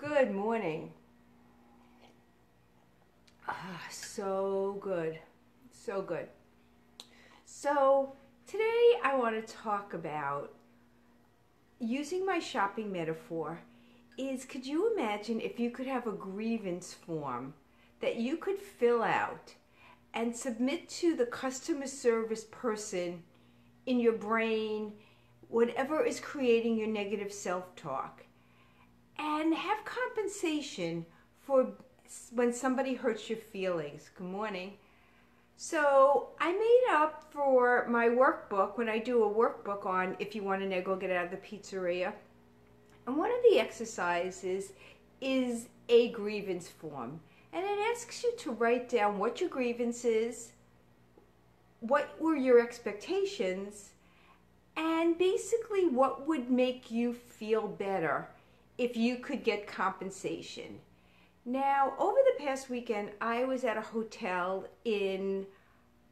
Good morning. Ah, so good. So good. So, today I want to talk about using my shopping metaphor is could you imagine if you could have a grievance form that you could fill out and submit to the customer service person in your brain, whatever is creating your negative self talk, and have compensation for when somebody hurts your feelings. Good morning. So I made up for my workbook when I do a workbook on if you want to go get out of the pizzeria. And one of the exercises is a grievance form. And it asks you to write down what your grievance is, what were your expectations, and basically what would make you feel better if you could get compensation. Now, over the past weekend, I was at a hotel in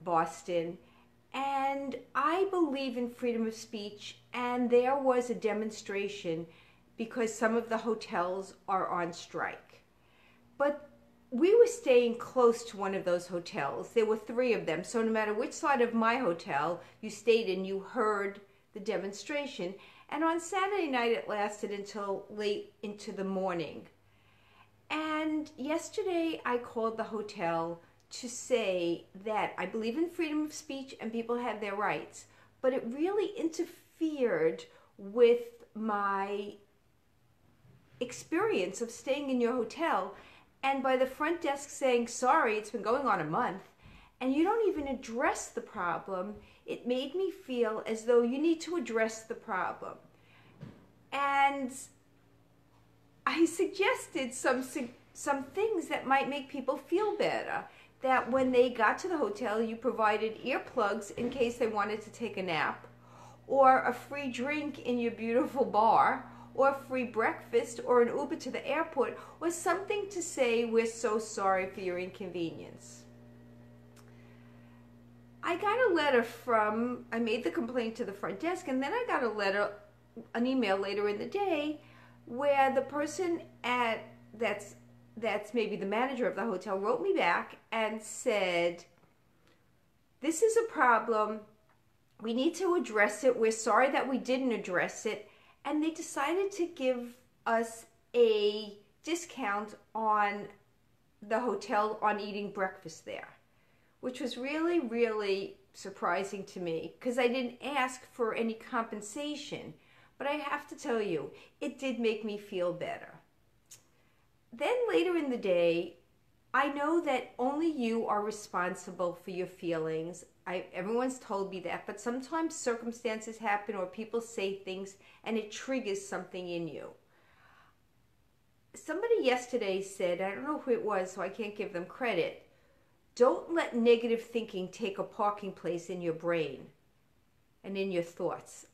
Boston and I believe in freedom of speech, and there was a demonstration because some of the hotels are on strike. But we were staying close to one of those hotels. There were three of them. So no matter which side of my hotel you stayed in, you heard the demonstration. And on Saturday night, it lasted until late into the morning. And yesterday, I called the hotel to say that I believe in freedom of speech and people have their rights, but it really interfered with my experience of staying in your hotel and by the front desk saying, sorry, it's been going on a month, and you don't even address the problem, it made me feel as though you need to address the problem. And I suggested some, some things that might make people feel better. That when they got to the hotel, you provided earplugs in case they wanted to take a nap, or a free drink in your beautiful bar, or free breakfast or an Uber to the airport or something to say, We're so sorry for your inconvenience. I got a letter from, I made the complaint to the front desk, and then I got a letter, an email later in the day where the person at that's that's maybe the manager of the hotel wrote me back and said this is a problem. We need to address it. We're sorry that we didn't address it. And they decided to give us a discount on the hotel on eating breakfast there, which was really, really surprising to me because I didn't ask for any compensation. But I have to tell you, it did make me feel better. Then later in the day, I know that only you are responsible for your feelings I, everyone's told me that, but sometimes circumstances happen or people say things and it triggers something in you. Somebody yesterday said, I don't know who it was, so I can't give them credit. Don't let negative thinking take a parking place in your brain and in your thoughts.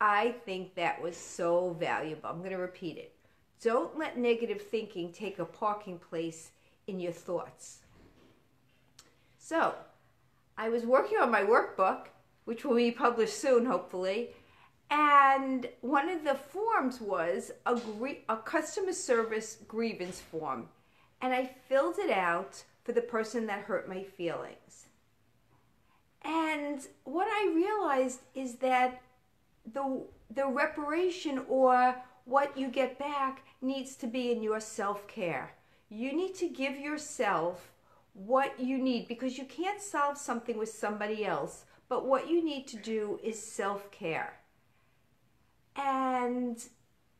I think that was so valuable. I'm going to repeat it. Don't let negative thinking take a parking place in your thoughts. So, I was working on my workbook, which will be published soon, hopefully. And one of the forms was a, a customer service grievance form. And I filled it out for the person that hurt my feelings. And what I realized is that the, the reparation or what you get back needs to be in your self care. You need to give yourself what you need because you can't solve something with somebody else, but what you need to do is self care. And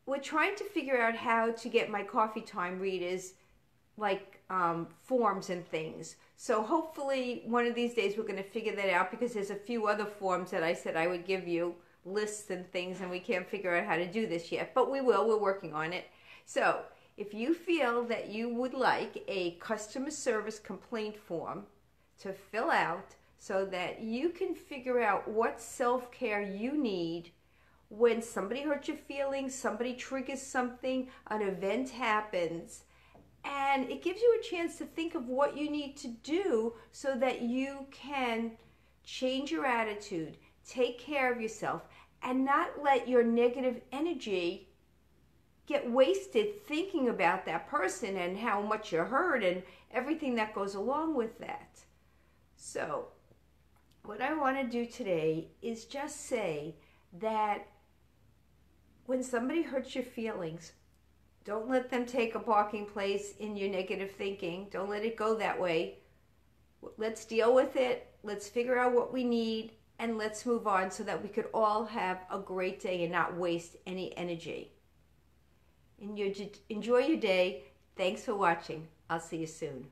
we're trying to figure out how to get my coffee time readers like um, forms and things. So hopefully one of these days we're going to figure that out because there's a few other forms that I said I would give you lists and things and we can't figure out how to do this yet, but we will. We're working on it. So if you feel that you would like a customer service complaint form to fill out so that you can figure out what self care you need when somebody hurts your feelings, somebody triggers something, an event happens, and it gives you a chance to think of what you need to do so that you can change your attitude, take care of yourself, and not let your negative energy get wasted thinking about that person and how much you're hurt and everything that goes along with that. So, what I want to do today is just say that when somebody hurts your feelings, don't let them take a parking place in your negative thinking. Don't let it go that way. Let's deal with it. Let's figure out what we need and let's move on so that we could all have a great day and not waste any energy. Enjoy your day. Thanks for watching. I'll see you soon.